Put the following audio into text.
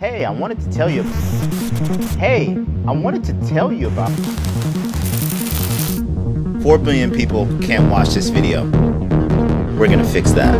Hey, I wanted to tell you. Hey, I wanted to tell you about. 4 billion people can't watch this video. We're gonna fix that.